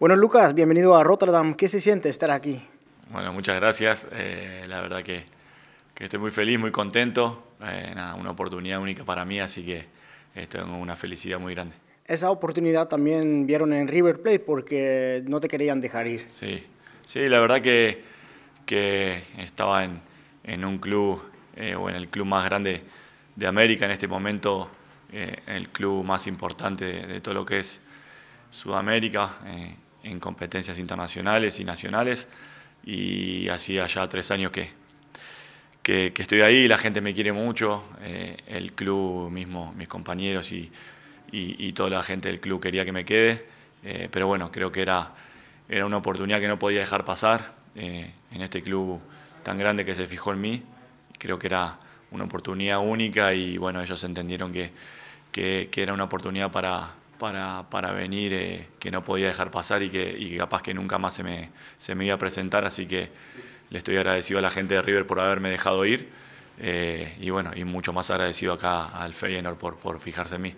Bueno, Lucas, bienvenido a Rotterdam. ¿Qué se siente estar aquí? Bueno, muchas gracias. Eh, la verdad que, estoy muy feliz, muy contento. Eh, una oportunidad única para mí, así que eh, tengo una felicidad muy grande. Esa oportunidad también vieron en River Plate porque no te querían dejar ir. Sí, sí la verdad que, que estaba en, en un club o en el club más grande de América en este momento, el club más importante de, de, todo lo que es Sudamérica en competencias internacionales y nacionales y hacía ya tres años que, que, estoy ahí, la gente me quiere mucho, eh, el club mismo, mis compañeros y, y, toda la gente del club quería que me quede, eh, pero bueno, creo que era, era una oportunidad que no podía dejar pasar eh, en este club tan grande que se fijó en mí, creo que era una oportunidad única y bueno, ellos entendieron que, que, que era una oportunidad para, para, para venir eh, que no podía dejar pasar y que, y capaz que nunca más se me, se me iba a presentar, así que le estoy agradecido a la gente de River por haberme dejado ir eh, y bueno, y mucho más agradecido acá al Feyenoord por, por fijarse en mí.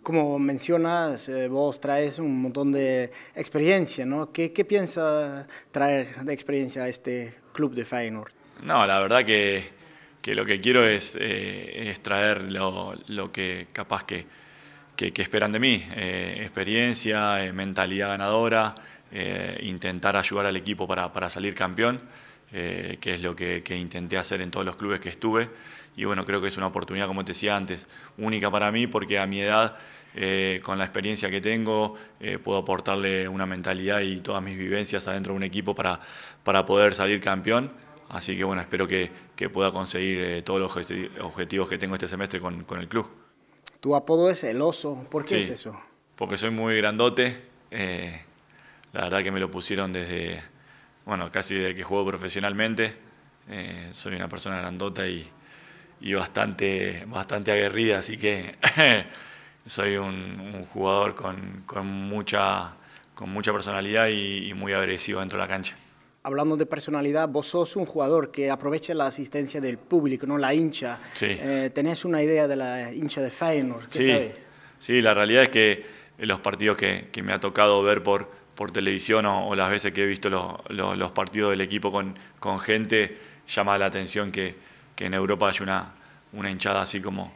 Como mencionas, eh, vos traes un montón de experiencia, ¿no? ¿Qué, qué piensa traer de experiencia a este club de Feyenoord? No, la verdad que, que lo que quiero es, es traer lo, lo que capaz que que, esperan de mí. Eh, experiencia, eh, mentalidad ganadora, eh, intentar ayudar al equipo para, para salir campeón, que es lo que, intenté hacer en todos los clubes que estuve. Y bueno, creo que es una oportunidad, como te decía antes, única para mí porque a mi edad, con la experiencia que tengo, puedo aportarle una mentalidad y todas mis vivencias adentro de un equipo para, para poder salir campeón. Así que bueno, espero que, que pueda conseguir todos los objetivos que tengo este semestre con, con el club. Tu apodo es el oso. ¿Por qué es eso? Porque soy muy grandote. Eh, la verdad que me lo pusieron desde, bueno, casi desde que juego profesionalmente. Eh, soy una persona grandota y, y, bastante, bastante aguerrida, así que soy un, jugador con, con, mucha, con mucha personalidad y, muy agresivo dentro de la cancha hablando de personalidad, vos sos un jugador que aprovecha la asistencia del público, no la hincha. Sí. Eh, ¿Tenés una idea de la hincha de Feyenoord? ¿Qué sí. Sabes? sí, la realidad es que los partidos que, que me ha tocado ver por, por televisión o, las veces que he visto los partidos del equipo con, con gente, llama la atención que, que en Europa hay una, una hinchada así como,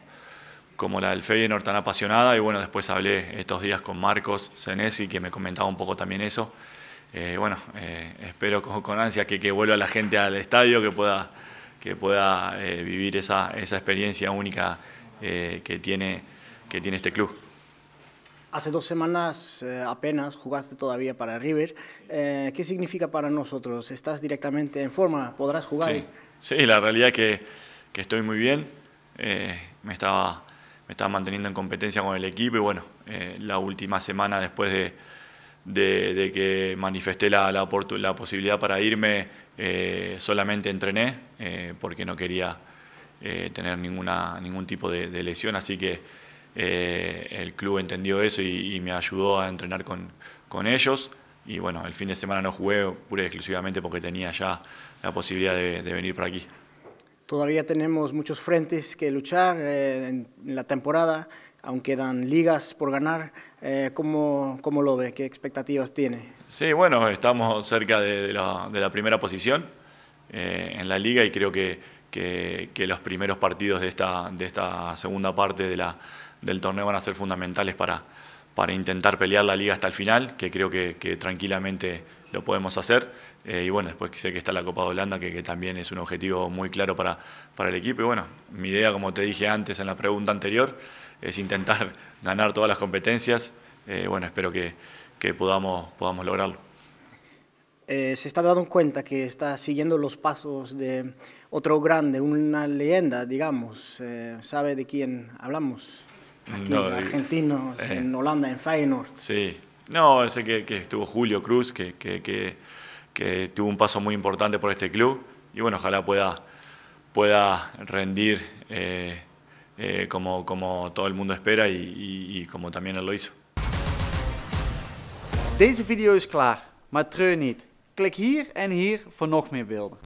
como la del Feyenoord tan apasionada y bueno, después hablé estos días con Marcos Senesi que me comentaba un poco también eso eh, bueno, eh, espero con, ansia que, que, vuelva la gente al estadio, que pueda, que pueda eh, vivir esa, esa, experiencia única que, tiene, que tiene este club. Hace dos semanas apenas jugaste todavía para River. ¿Qué significa para nosotros? ¿Estás directamente en forma? ¿Podrás jugar? Sí, sí la realidad es que, que estoy muy bien. me, estaba, me estaba manteniendo en competencia con el equipo y bueno, la última semana después de de, que manifesté la, posibilidad para irme, eh, solamente entrené eh, porque no quería eh, tener ninguna, ningún tipo de, lesión, así que el club entendió eso y, me ayudó a entrenar con, con, ellos. Y bueno, el fin de semana no jugué pura y exclusivamente porque tenía ya la posibilidad de, venir por aquí. Todavía tenemos muchos frentes que luchar en la temporada aún quedan ligas por ganar. Eh, ¿cómo, ¿cómo, lo ve? ¿Qué expectativas tiene? Sí, bueno, estamos cerca de, la, de la, primera posición eh, en la liga y creo que, que, los primeros partidos de esta, de esta segunda parte de la, del torneo van a ser fundamentales para, para intentar pelear la liga hasta el final, que creo que, que tranquilamente lo podemos hacer. Eh, y bueno, después sé que está la Copa de Holanda, que, que, también es un objetivo muy claro para, para el equipo. Y bueno, mi idea, como te dije antes en la pregunta anterior, es intentar ganar todas las competencias. Eh, bueno, espero que, que, podamos, podamos lograrlo. Eh, se está dando cuenta que está siguiendo los pasos de otro grande, una leyenda, digamos. Eh, ¿Sabe de quién hablamos? Aquí, argentinos, en Holanda, en Feyenoord. Sí, no, sé que, que estuvo Julio Cruz, que, que, que, tuvo un paso muy importante por este club y bueno, ojalá pueda, pueda rendir eh, como, como todo el mundo espera y, y, y como también él lo hizo. Deze video is klaar, maar treur niet. Klik hier en hier voor nog meer beelden.